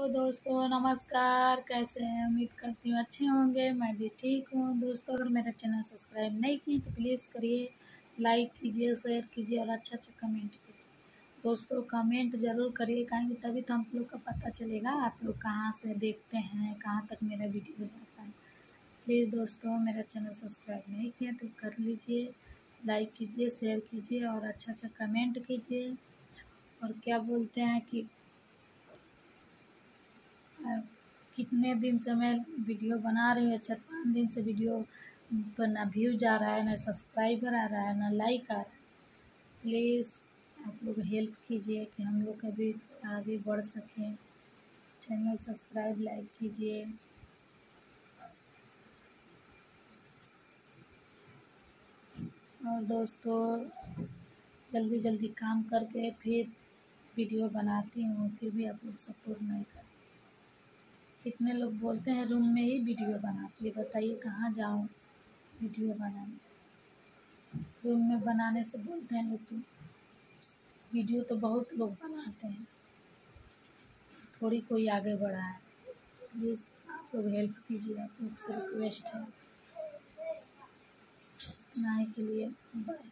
Hello दोस्तों, नमस्कार। कैसे हैं? उम्मीद करती हूँ अच्छे होंगे। मैं भी ठीक हूँ। दोस्तों, अगर मेरा चैनल सब्सक्राइब नहीं किए तो प्लीज़ करिए। लाइक कीजिए, शेयर कीजिए और अच्छा अच्छा कमेंट कीजिए। दोस्तों, कमेंट ज़रूर करिए, कहेंगे तभी तो हम लोग का पता चलेगा। आप लोग कहाँ से देखते हैं, कहाँ तक मेरा वीडियो जाता है। प्लीज़ दोस्तों, मेरा चैनल सब्सक्राइब नहीं किया तो कर लीजिए। लाइक कीजिए, शेयर कीजिए और अच्छा अच्छा कमेंट कीजिए। और क्या बोलते हैं कि कितने दिन से मैं वीडियो बना रही हूँ, चार पाँच दिन से वीडियो पर ना व्यू जा रहा है, ना सब्सक्राइबर आ रहा है, ना लाइक आ रहा है। प्लीज़ आप लोग हेल्प कीजिए कि हम लोग कभी आगे बढ़ सकें। चैनल सब्सक्राइब लाइक कीजिए। और दोस्तों जल्दी जल्दी काम करके फिर वीडियो बनाती हूँ, फिर भी आप लोग सपोर्ट नहीं करते। कितने लोग बोलते हैं, रूम में ही वीडियो बनाती है बताइए कहाँ जाऊँ वीडियो बनाने? रूम में बनाने से बोलते हैं लोग तो वीडियो तो बहुत लोग बनाते हैं। थोड़ी कोई आगे बढ़ा है प्लीज़, आप लोग हेल्प कीजिए, आप लोग से रिक्वेस्ट है। बनाने के लिए बाय।